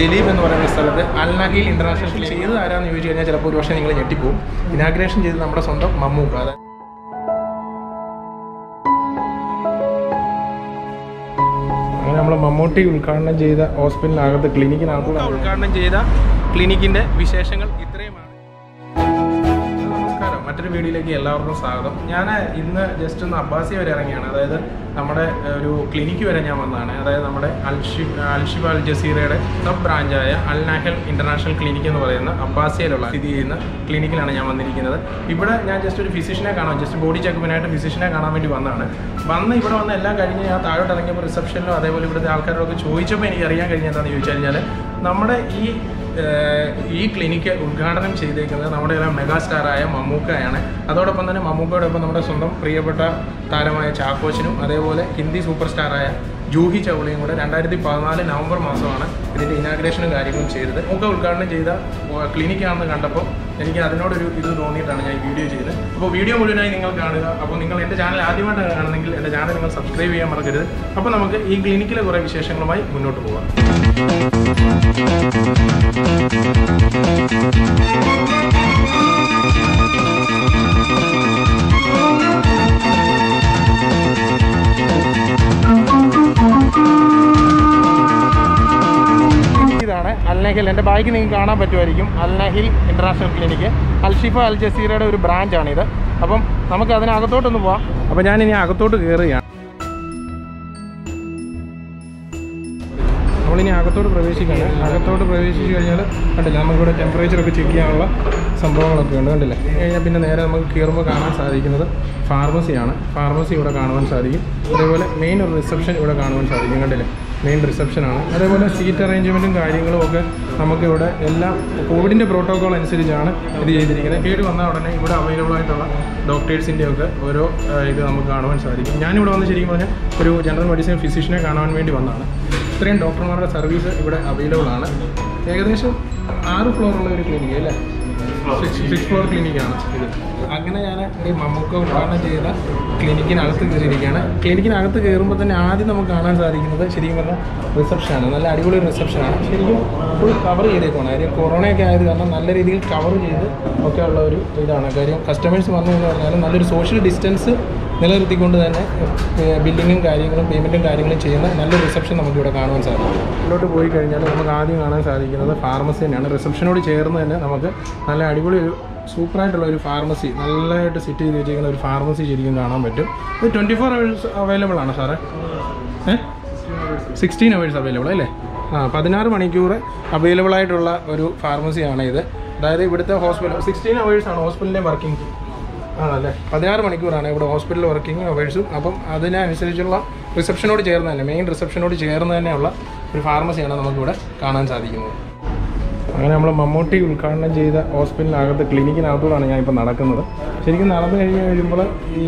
Jleeb എന്ന് പറയുന്ന സ്ഥലത്ത് അൽ നഹീൽ ഇന്റർനാഷണൽ ഫിലിം ചെയ്ത് ആരാന്ന് ചോദിച്ചു കഴിഞ്ഞാൽ ചിലപ്പോൾ ഒരു പക്ഷേ നിങ്ങൾ ഞെട്ടിപ്പോവും. ഇനാഗ്രേഷൻ ചെയ്ത് നമ്മുടെ സ്വന്തം മമ്മൂക്ക നമ്മൾ മമ്മൂട്ടി ഉദ്ഘാടനം ചെയ്ത ഹോസ്പിറ്റലിനകത്ത് ക്ലിനിക്കിനകത്ത് ഉദ്ഘാടനം ചെയ്ത ക്ലിനിക്കിന്റെ വിശേഷങ്ങൾ നമസ്കാരം മറ്റൊരു വീഡിയോയിലേക്ക് എല്ലാവർക്കും സ്വാഗതം. ഞാൻ ഇന്ന് ജസ്റ്റ് ഒന്ന് അബ്ബാസി വരെ ഇറങ്ങിയാണ്. അതായത് നമ്മുടെ ഒരു ക്ലിനിക്ക് വരെ ഞാൻ വന്നതാണ്. അതായത് നമ്മുടെ അൽഷി അൽഷിബ് അൽ ജസീറയുടെ സബ് ബ്രാഞ്ചായ അൽ നാഹൽ ഇന്റർനാഷണൽ ക്ലിനിക്ക് എന്ന് പറയുന്ന അബ്ബാസിയയിലുള്ള സ്ഥിതി ചെയ്യുന്ന ക്ലിനിക്കിലാണ് ഞാൻ വന്നിരിക്കുന്നത്. ഇവിടെ ഞാൻ ജസ്റ്റ് ഒരു ഫിസിഷ്യനെ കാണാൻ ജസ്റ്റ് ബോഡി ചെക്കപ്പിനായിട്ട് ഫിസിഷ്യനെ കാണാൻ വേണ്ടി വന്നതാണ്. വന്ന് ഇവിടെ വന്ന് എല്ലാം കഴിഞ്ഞ് ഞാൻ താഴോട്ട് ഇറങ്ങിയപ്പോൾ റിസപ്ഷനിലോ അതേപോലെ ഇവിടുത്തെ ആൾക്കാരോടൊക്കെ ചോദിച്ചപ്പോൾ എനിക്ക് അറിയാൻ കഴിഞ്ഞ എന്താണെന്ന് ചോദിച്ചു കഴിഞ്ഞാൽ നമ്മുടെ ഈ ഈ ക്ലിനിക്ക് ഉദ്ഘാടനം ചെയ്തേക്കുന്നത് നമ്മുടെ എല്ലാം മെഗാ സ്റ്റാറായ മമ്മൂക്കയാണ്. അതോടൊപ്പം തന്നെ മമ്മൂക്കയോടൊപ്പം നമ്മുടെ സ്വന്തം പ്രിയപ്പെട്ട താരമായ ചാക്കോച്ചനും അതേപോലെ ഹിന്ദി സൂപ്പർ സ്റ്റാറായ ജൂഹി ചൗളിയും കൂടെ രണ്ടായിരത്തി പതിനാല് നവംബർ മാസമാണ് ഇതിന്റെ ഇനാഗ്രേഷനും കാര്യങ്ങളും ചെയ്തത്. ഒക്കെ ഉദ്ഘാടനം ചെയ്ത ക്ലിനിക്കാണെന്ന് കണ്ടപ്പോൾ എനിക്ക് അതിനോടൊരു ഇത് തോന്നിയിട്ടാണ് ഞാൻ ഈ വീഡിയോ ചെയ്തത്. അപ്പോൾ വീഡിയോ മുഴുവനായി നിങ്ങൾ കാണുക. അപ്പോൾ നിങ്ങൾ എന്റെ ചാനൽ ആദ്യമായിട്ടാണ് കാണുന്നെങ്കിൽ എന്റെ ചാനൽ നിങ്ങൾ സബ്സ്ക്രൈബ് ചെയ്യാൻ മറക്കരുത്. അപ്പോൾ നമുക്ക് ഈ ക്ലിനിക്കിലെ കുറേ വിശേഷങ്ങളുമായി മുന്നോട്ട് പോകാം ഇതാണ് അൽനഹിൽ എന്റെ ബാഗ് നിങ്ങൾക്ക് കാണാൻ പറ്റുമായിരിക്കും. Al Nahil international clinic Al Shifa Al ജസീറയുടെ ഒരു ബ്രാഞ്ചാണിത് അപ്പം നമുക്ക് അതിനകത്തോട്ടൊന്ന് പോവാം. അപ്പോൾ ഞാൻ ഇനി അകത്തോട്ട് കയറുകയാണ് അകത്തോട്ട് പ്രവേശിക്കുകയാണ് അകത്തോട്ട് പ്രവേശിച്ച് കഴിഞ്ഞാൽ കണ്ടില്ല നമുക്കിവിടെ ടെമ്പറേച്ചർ ഒക്കെ ചെക്ക് ചെയ്യാനുള്ള സംഭവങ്ങളൊക്കെ ഉണ്ട് കണ്ടില്ലേ? കഴിഞ്ഞാൽ പിന്നെ നേരെ നമുക്ക് കയറുമ്പോൾ കാണാൻ സാധിക്കുന്നത് ഫാർമസിയാണ് ഫാർമസി ഇവിടെ കാണുവാൻ സാധിക്കും. അതേപോലെ മെയിൻ ഒരു റിസപ്ഷൻ ഇവിടെ കാണുവാൻ സാധിക്കും കണ്ടില്ലേ? മെയിൻ റിസപ്ഷനാണ് അതേപോലെ സീറ്റ് അറേഞ്ച്മെന്റും കാര്യങ്ങളും ഒക്കെ നമുക്കിവിടെ എല്ലാം കോവിഡിന്റെ പ്രോട്ടോകോൾ അനുസരിച്ചാണ് ഇത് ചെയ്തിരിക്കുന്നത്. കയറി വന്ന ഉടനെ ഇവിടെ അവൈലബിൾ ആയിട്ടുള്ള ഡോക്ടേഴ്സിന്റെ ഒക്കെ ഓരോ ഇത് നമുക്ക് കാണുവാൻ സാധിക്കും. ഞാനിവിടെ വന്ന് ശരിക്കും പറഞ്ഞാൽ ഒരു ജനറൽ മെഡിസിൻ ഫിസിഷ്യനെ കാണാൻ വേണ്ടി വന്നതാണ്. ഇത്രയും ഡോക്ടർമാരുടെ സർവീസ് ഇവിടെ അവൈലബിൾ ആണ്. ഏകദേശം ആറ് ഫ്ലോറുള്ള ഒരു ക്ലിനിക്ക് അല്ലേ? സിക്സ് സിക്സ് ഫ്ലോർ ക്ലിനിക്കാണ് ഇത്. അങ്ങനെ ഞാൻ ഈ മമ്മൂക്ക ഉദ്ഘാടനം ചെയ്ത ക്ലിനിക്കിനകത്ത് കയറിയിരിക്കുകയാണ്. ക്ലിനിക്കിനകത്ത് കയറുമ്പോൾ തന്നെ ആദ്യം നമുക്ക് കാണാൻ സാധിക്കുന്നത് ശരിക്കും പറഞ്ഞാൽ റിസപ്ഷനാണ് നല്ല അടിപൊളി റിസപ്ഷനാണ് ശരിക്കും ഫുൾ കവർ ചെയ്തേക്കാണ് കാര്യം കൊറോണയൊക്കെ ആയത് കാരണം നല്ല രീതിയിൽ കവർ ചെയ്ത് ഒക്കെ ഉള്ള ഒരു ഇതാണ്. കാര്യം കസ്റ്റമേഴ്സ് വന്നു എന്ന് പറഞ്ഞാൽ നല്ലൊരു സോഷ്യൽ ഡിസ്റ്റൻസ് നിലനിർത്തിക്കൊണ്ട് തന്നെ ബില്ലിങ്ങും കാര്യങ്ങളും പേയ്മെന്റും കാര്യങ്ങളും ചെയ്യുന്ന നല്ലൊരു റിസപ്ഷൻ നമുക്കിവിടെ കാണുവാൻ സാധിക്കും. മുന്നോട്ട് പോയി കഴിഞ്ഞാൽ നമുക്ക് ആദ്യം കാണാൻ സാധിക്കുന്നത് ഫാർമസി തന്നെയാണ്. റിസപ്ഷനോട് ചേർന്ന് തന്നെ നമുക്ക് നല്ല അടിപൊളി ഒരു സൂപ്പറായിട്ടുള്ള ഒരു ഫാർമസി നല്ലതായിട്ട് സെറ്റ് ചെയ്ത് വെച്ചിരിക്കുന്ന ഒരു ഫാർമസി ശരിക്കും കാണാൻ പറ്റും. ഇത് ട്വന്റി ഫോർ അവേഴ്സ് അവൈലബിൾ ആണ് സാറേ. സിക്സ്റ്റീൻ അവേഴ്സ് അവൈലബിൾ അല്ലേ? ആ പതിനാറ് മണിക്കൂർ അവൈലബിൾ ആയിട്ടുള്ള ഒരു ഫാർമസിയാണ് ഇത്. അതായത് ഇവിടുത്തെ ഹോസ്പിറ്റൽ സിക്സ്റ്റീൻ അവേഴ്സ് ആണ് ഹോസ്പിറ്റലിന്റെ വർക്കിംഗ് ആണല്ലേ? പതിനാറ് മണിക്കൂറാണ് ഇവിടെ ഹോസ്പിറ്റൽ വർക്കിംഗ് അവേഴ്സും അപ്പം അതിനനുസരിച്ചുള്ള റിസപ്ഷനോട് ചേർന്ന് തന്നെ മെയിൻ റിസപ്ഷനോട് ചേർന്ന് തന്നെയുള്ള ഒരു ഫാർമസിയാണ് നമുക്കിവിടെ കാണാൻ സാധിക്കുന്നത്. അങ്ങനെ നമ്മൾ മമ്മൂട്ടി ഉദ്ഘാടനം ചെയ്ത ഹോസ്പിറ്റലിനകത്ത് ക്ലിനിക്കിനകത്തൂടാണ് ഞാൻ ഇപ്പോൾ നടക്കുന്നത്. ശരിക്കും നടന്നു കഴിഞ്ഞ് കഴിയുമ്പോൾ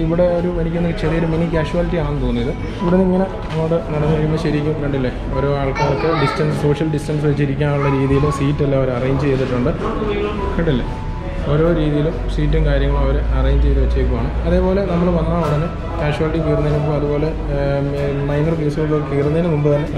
ഇവിടെ ഒരു എനിക്കൊന്ന് ചെറിയൊരു മിനി കാഷ്വാലിറ്റി ആണെന്ന് തോന്നിയത്. ഇവിടെ നിന്ന് ഇങ്ങനെ അങ്ങോട്ട് നടന്നു കഴിയുമ്പോൾ ശരിക്കും കണ്ടില്ലേ ഓരോ ആൾക്കാർക്ക് ഡിസ്റ്റൻസ് സോഷ്യൽ ഡിസ്റ്റൻസ് വെച്ചിരിക്കാനുള്ള രീതിയിൽ സീറ്റെല്ലാം അവർ അറേഞ്ച് ചെയ്തിട്ടുണ്ട്. കണ്ടില്ലേ ഓരോ രീതിയിലും സീറ്റും കാര്യങ്ങളും അവർ അറേഞ്ച് ചെയ്ത് വെച്ചേക്കുവാണ്. അതേപോലെ നമ്മൾ വന്ന ഉടനെ കാഷ്വാലിറ്റി കീറുന്നതിന് മുമ്പ് അതുപോലെ മൈനർ കേസുകൾ കീറുന്നതിന് മുമ്പ് തന്നെ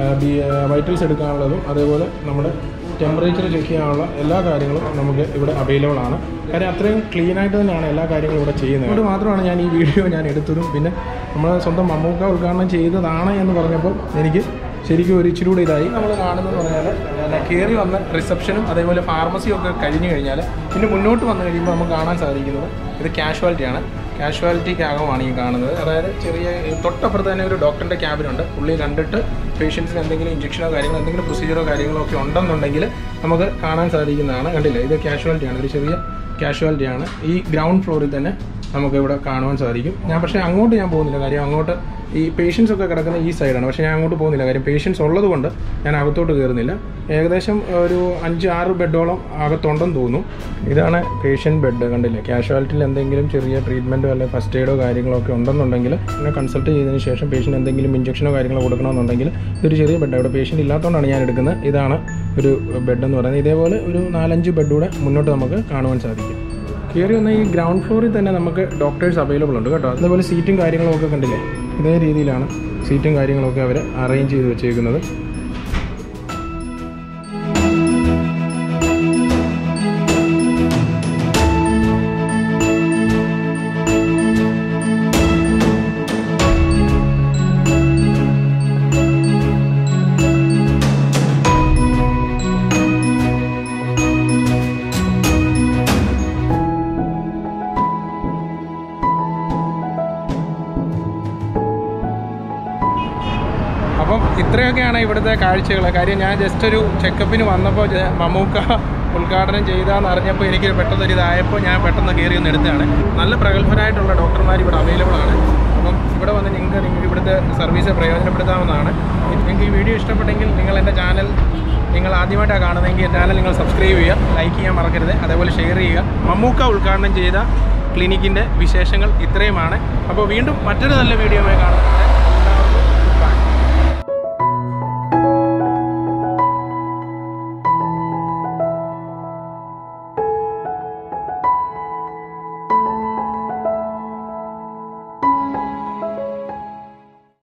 വൈറ്റൽസ് എടുക്കാനുള്ളതും അതേപോലെ നമ്മുടെ ടെമ്പറേച്ചർ ചെക്ക് ചെയ്യാനുള്ള എല്ലാ കാര്യങ്ങളും നമുക്ക് ഇവിടെ അവൈലബിൾ ആണ്. കാര്യം അത്രയും ക്ലീൻ ആയിട്ട് തന്നെയാണ് എല്ലാ കാര്യങ്ങളും ഇവിടെ ചെയ്യുന്നത്. അതുകൊണ്ട് മാത്രമാണ് ഞാൻ ഈ വീഡിയോ ഞാൻ എടുത്തതും. പിന്നെ നമ്മൾ സ്വന്തം മമ്മൂക്ക ഉദ്ഘാടനം ചെയ്തതാണ് എന്ന് പറഞ്ഞപ്പോൾ എനിക്ക് ശരിക്കും ഒരു ഇച്ചിരി കൂടി ഇതായി. നമ്മൾ കാണുന്നത് പറഞ്ഞാൽ കയറി വന്ന റിസപ്ഷനും അതേപോലെ ഫാർമസിയും ഒക്കെ കഴിഞ്ഞു കഴിഞ്ഞാൽ പിന്നെ മുന്നോട്ട് വന്നു കഴിയുമ്പോൾ നമുക്ക് കാണാൻ സാധിക്കുന്നത് ഇത് കാഷ്വാലിറ്റിയാണ് കാഷ്വാലിറ്റിക്കകമാണ് ഈ കാണുന്നത്. അതായത് ചെറിയ തൊട്ടപ്പുറത്ത് തന്നെ ഒരു ഡോക്ടറിന്റെ ക്യാബിനുണ്ട് പുള്ളി കണ്ടിട്ട് പേഷ്യൻസിന് എന്തെങ്കിലും ഇഞ്ചക്ഷനോ കാര്യങ്ങളോ എന്തെങ്കിലും പ്രൊസീജിയറോ കാര്യങ്ങളോ ഒക്കെ ഉണ്ടെന്നുണ്ടെങ്കിൽ നമുക്ക് കാണാൻ സാധിക്കുന്നതാണ്. കണ്ടില്ല? ഇത് കാഷ്വാലിറ്റിയാണ് ഒരു ചെറിയ കാഷ്വാലിറ്റിയാണ് ഈ ഗ്രൗണ്ട് ഫ്ലോറിൽ തന്നെ നമുക്ക് ഇവിടെ കാണുവാൻ സാധിക്കും. ഞാൻ പക്ഷേ അങ്ങോട്ട് ഞാൻ പോകുന്നില്ല. കാര്യം അങ്ങോട്ട് ഈ പേഷ്യൻസ് ഒക്കെ കിടക്കുന്ന ഈ സൈഡാണ് പക്ഷേ ഞാൻ അങ്ങോട്ട് പോകുന്നില്ല. കാര്യം പേഷ്യൻസ് ഉള്ളത് കൊണ്ട് ഞാൻ അകത്തോട്ട് കയറുന്നില്ല. ഏകദേശം ഒരു അഞ്ച് ആറ് ബെഡോളം അകത്തുണ്ടെന്ന് തോന്നുന്നു. ഇതാണ് പേഷ്യന്റ് ബെഡ് കണ്ടില്ല? കാഷ്വാലിറ്റിയിൽ എന്തെങ്കിലും ചെറിയ ട്രീറ്റ്മെന്റോ അല്ലെങ്കിൽ ഫസ്റ്റ് എയ്ഡോ കാര്യങ്ങളോ ഒക്കെ ഉണ്ടെന്നുണ്ടെങ്കിൽ പിന്നെ കൺസൾട്ട് ചെയ്തതിന് ശേഷം പേഷ്യന്റ് എന്തെങ്കിലും ഇഞ്ചക്ഷനോ കാര്യങ്ങളോ കൊടുക്കണമെന്നുണ്ടെങ്കിൽ ഇതൊരു ചെറിയ ബെഡ് അവിടെ പേഷ്യന്റ് ഇല്ലാത്തതുകൊണ്ടാണ് ഞാൻ എടുക്കുന്നത്. ഇതാണ് ഒരു ബെഡ് എന്ന് പറയുന്നത്. ഇതേപോലെ ഒരു നാലഞ്ച് ബെഡ് കൂടെ മുന്നോട്ട് നമുക്ക് കാണുവാൻ സാധിക്കും. കയറി വന്ന ഈ ഗ്രൗണ്ട് ഫ്ലോറിൽ തന്നെ നമുക്ക് ഡോക്ടേഴ്സ് അവൈലബിൾ ഉണ്ട് കേട്ടോ. അതേപോലെ സീറ്റും കാര്യങ്ങളും ഒക്കെ കണ്ടില്ലേ? ഇതേ രീതിയിലാണ് സീറ്റും കാര്യങ്ങളൊക്കെ അവർ അറേഞ്ച് ചെയ്ത് വെച്ചേക്കുന്നത്. ഇത്രയൊക്കെയാണ് ഇവിടുത്തെ കാഴ്ചകൾ കാര്യം ഞാൻ ജസ്റ്റ് ഒരു ചെക്കപ്പിന് വന്നപ്പോൾ മമ്മൂക്ക ഉദ്ഘാടനം ചെയ്താന്ന് അറിഞ്ഞപ്പോൾ എനിക്ക് പെട്ടെന്ന് ഒരു ഇതായപ്പോൾ ഞാൻ പെട്ടെന്ന് കയറി ഒന്ന് എടുത്തതാണ് നല്ല പ്രഗത്ഭരായിട്ടുള്ള ഡോക്ടർമാർ ഇവിടെ അവൈലബിൾ ആണ്. അപ്പം ഇവിടെ വന്ന് നിങ്ങൾക്ക് നിങ്ങൾക്ക് ഇവിടുത്തെ സർവീസ് പ്രയോജനപ്പെടുത്താവുന്നതാണ്. നിങ്ങൾക്ക് ഈ വീഡിയോ ഇഷ്ടപ്പെട്ടെങ്കിൽ നിങ്ങൾ എന്റെ ചാനൽ നിങ്ങൾ ആദ്യമായിട്ടാണ് കാണുന്നതെങ്കിൽ ചാനൽ നിങ്ങൾ സബ്സ്ക്രൈബ് ചെയ്യുക ലൈക്ക് ചെയ്യാൻ മറക്കരുത് അതേപോലെ ഷെയർ ചെയ്യുക. മമ്മൂക്ക ഉദ്ഘാടനം ചെയ്ത ക്ലിനിക്കിന്റെ വിശേഷങ്ങൾ ഇത്രയുമാണ്. അപ്പോൾ വീണ്ടും മറ്റൊരു നല്ല വീഡിയോയുമായി കാണുന്നത്